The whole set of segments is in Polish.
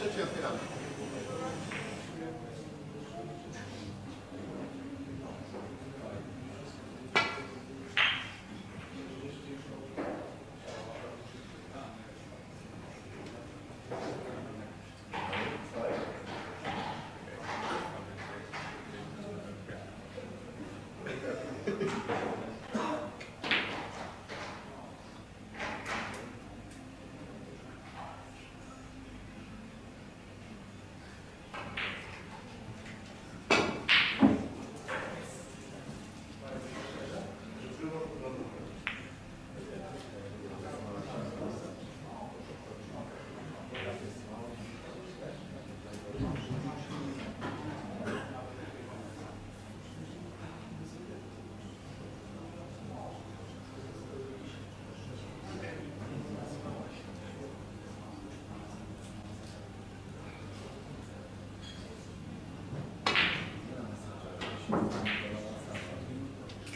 社長やってたんだ。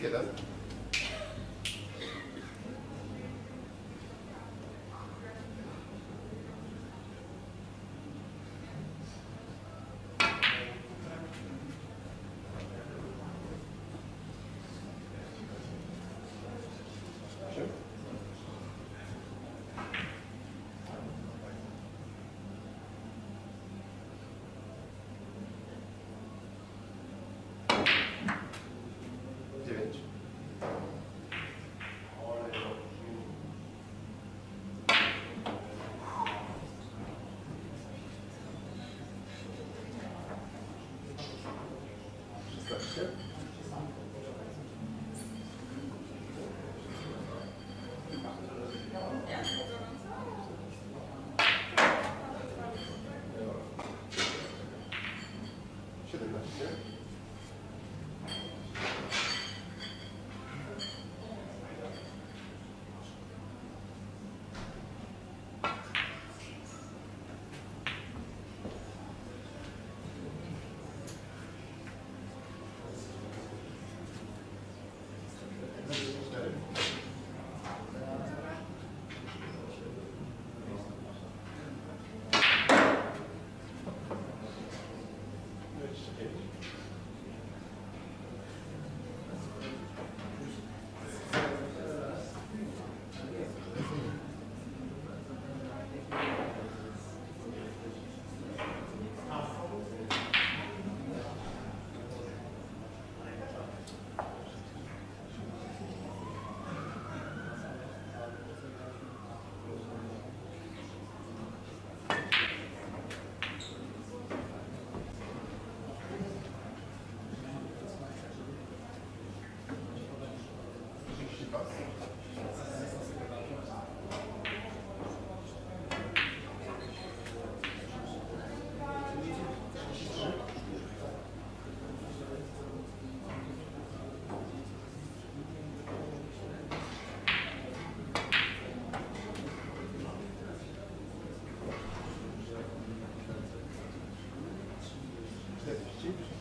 깨달 É,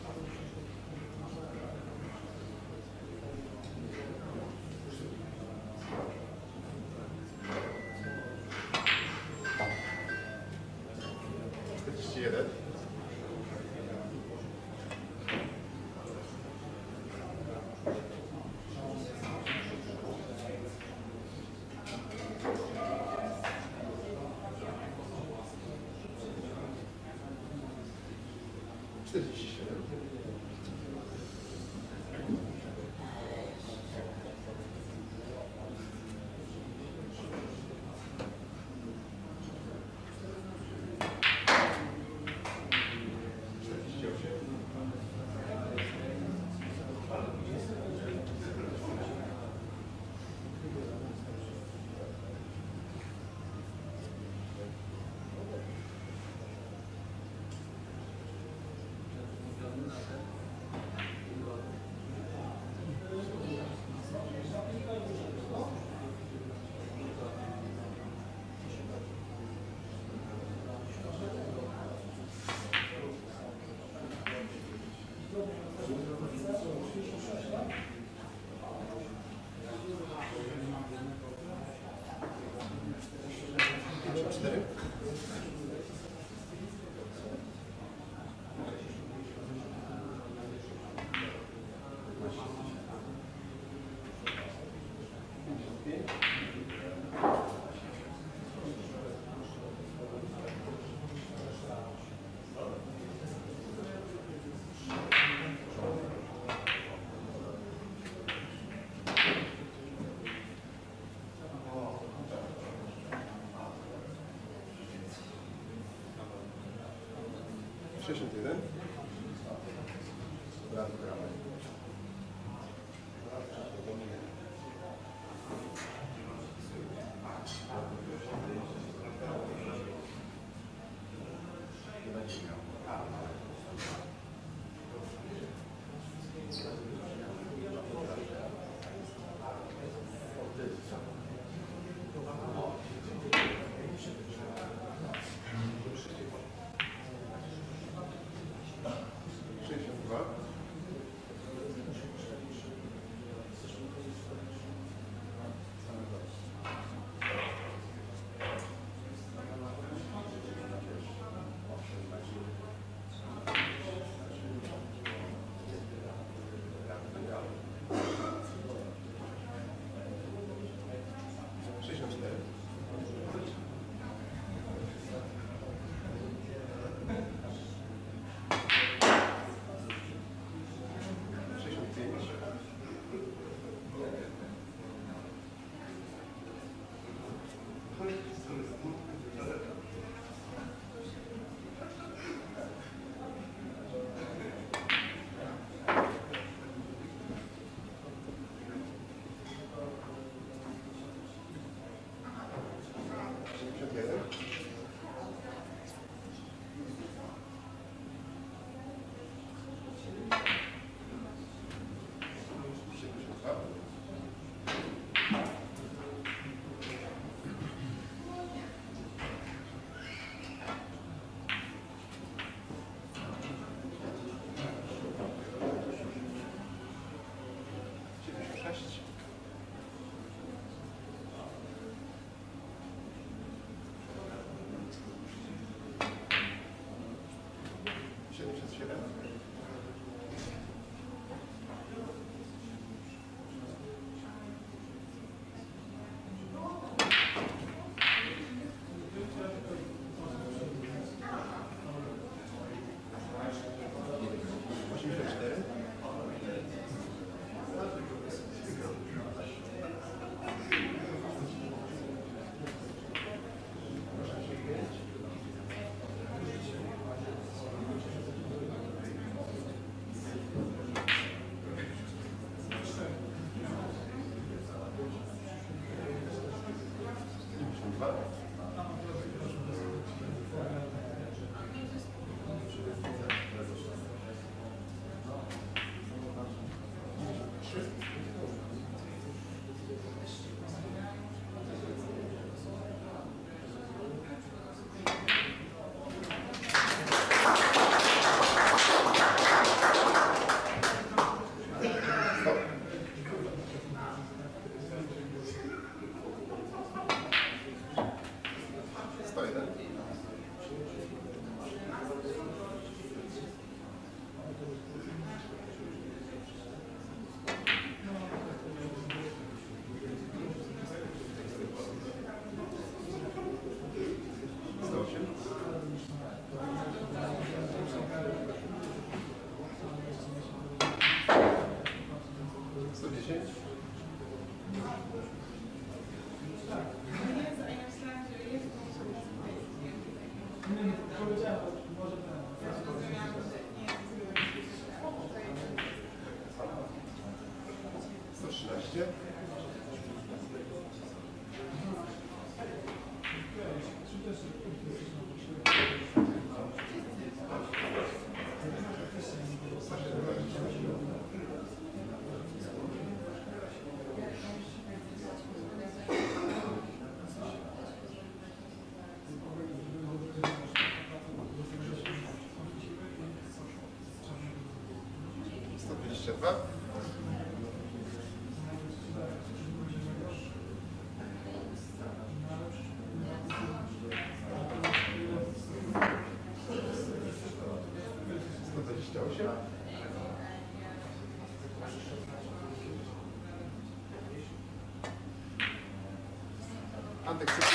Shouldn't do that. Sto trzynaście. topics.